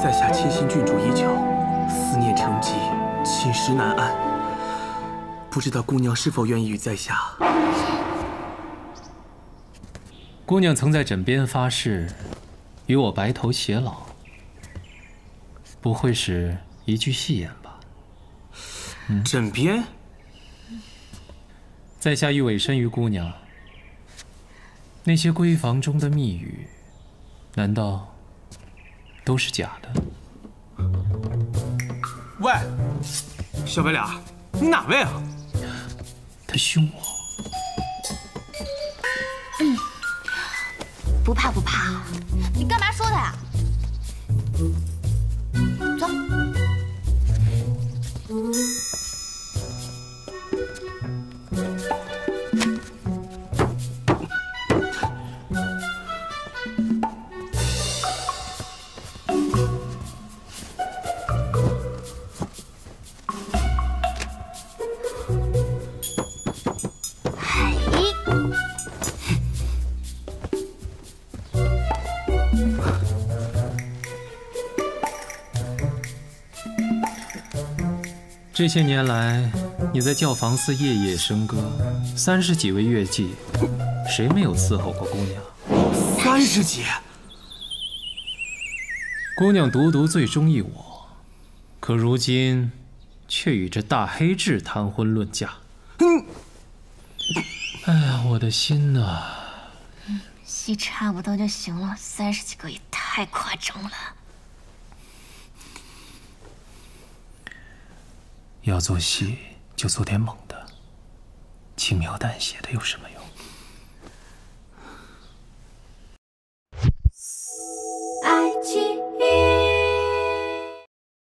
在下倾心郡主已久思念成疾寝食难安。不知道姑娘是否愿意与在下？姑娘曾在枕边发誓与我白头偕老。不会是一句戏言吧？枕边？在下欲委身于姑娘那些闺房中的密语难道都是假的？喂，小白脸，你哪位啊？他凶我。嗯不怕不怕，你干嘛说他呀？走。这些年来，你在教坊司夜夜笙歌，三十几位乐伎，谁没有伺候过姑娘？三十几。姑娘独独最中意我，可如今却与这大黑痣谈婚论嫁。嗯。哎呀，我的心呐！戏差不多就行了，三十几个也太夸张了。要做戏就做点猛的，轻描淡写的有什么用？